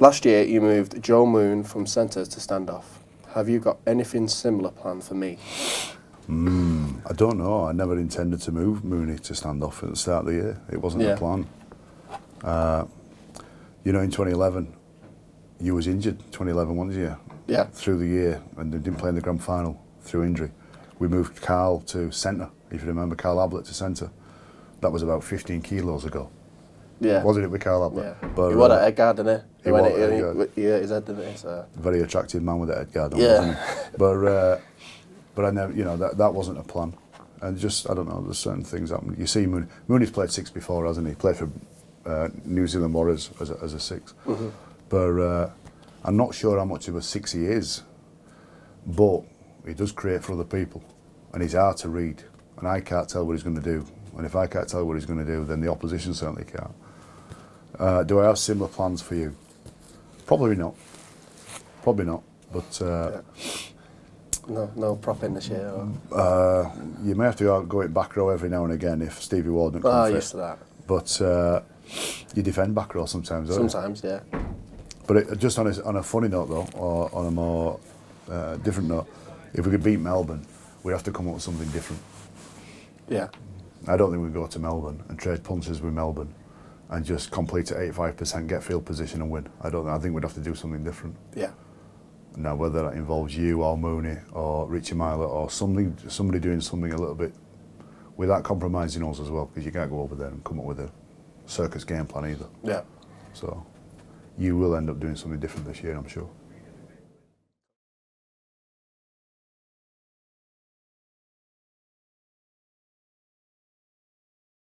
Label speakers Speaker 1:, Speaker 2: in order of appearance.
Speaker 1: Last year, you moved Joel Moon from centre to standoff. Have you got anything similar planned for me?
Speaker 2: I don't know. I never intended to move Mooney to stand off at the start of the year. It wasn't
Speaker 1: Yeah.
Speaker 2: the plan. Uh, you know, in 2011, you was injured. 2011, wasn't you?
Speaker 1: Yeah.
Speaker 2: Through the year, and didn't play in the grand final through injury. We moved Carl to centre. If you remember, Carl Ablett to centre. That was about 15 kilos ago,
Speaker 1: Yeah.
Speaker 2: wasn't it, with Carl Ablett?
Speaker 1: Yeah.
Speaker 2: But,
Speaker 1: he was
Speaker 2: uh,
Speaker 1: at Edgard, didn't he?
Speaker 2: he
Speaker 1: went
Speaker 2: was
Speaker 1: at-
Speaker 2: at
Speaker 1: he- he hurt his head, didn't he? So.
Speaker 2: very attractive man with that Edgard on,
Speaker 1: Yeah.
Speaker 2: wasn't he? But uh, but I never, you know, that that wasn't a plan. And just I don't know, there's certain things happen. You see, Mooney, Mooney's played six before, hasn't he? He played for uh, New Zealand Warriors as a, as a 6 But uh, I'm not sure how much of a six he is. But he does create for other people, and he's hard to read. And I can't tell what he's going to do. And if I can't tell you what he's going to do, then the opposition certainly can't. Uh, do I have similar plans for you? Probably not. Probably not. But uh,
Speaker 1: No, no prop in this year. Or...
Speaker 2: uh, you may have to go, go in back row every now and again if Stevie Warden
Speaker 1: Oh,
Speaker 2: comes
Speaker 1: used
Speaker 2: fit.
Speaker 1: to that.
Speaker 2: But uh, you defend back row sometimes, don't you?
Speaker 1: Sometimes, yeah.
Speaker 2: But it, just on a, on a funny note though, or on a more uh, different note, if we could beat Melbourne, we'd have to come up with something different.
Speaker 1: Yeah.
Speaker 2: I don't think we'd go to Melbourne and trade punches with Melbourne and just complete at 85%, get field position and win. I don't. I think we'd have to do something different.
Speaker 1: Yeah.
Speaker 2: Now, whether that involves you or Mooney or Richie Myler or something, somebody doing something a little bit without compromising us as well, because you can't go over there and come up with a circus game plan either.
Speaker 1: Yeah.
Speaker 2: So, you will end up doing something different this year, I'm sure.